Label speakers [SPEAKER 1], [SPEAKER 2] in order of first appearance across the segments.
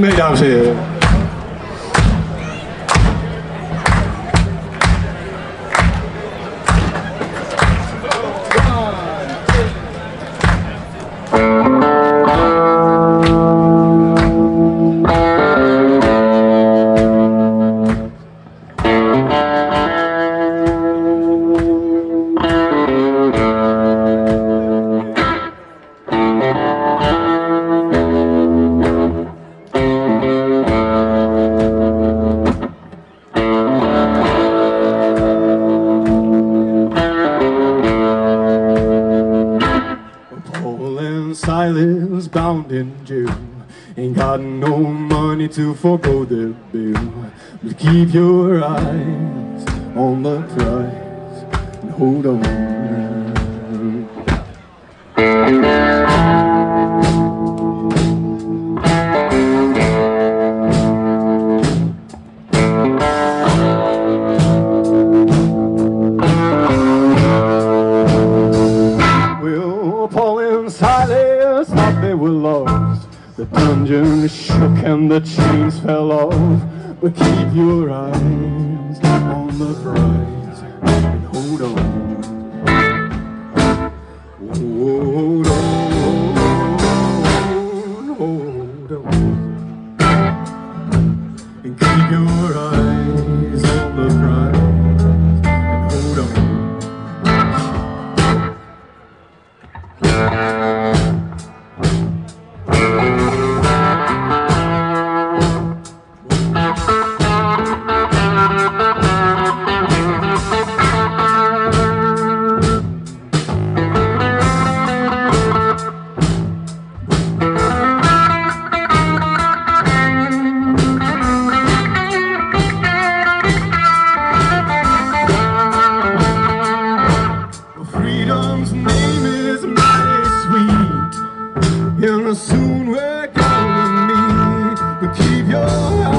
[SPEAKER 1] Nee, dames en Silas bound in jail. Ain't got no money to forego their bill. But keep your eyes on the prize and hold on. Well, they were lost. The dungeon shook and the chains fell off. But keep your eyes on the prize and hold on. Soon we're gonna meet. But keep your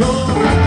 [SPEAKER 1] No.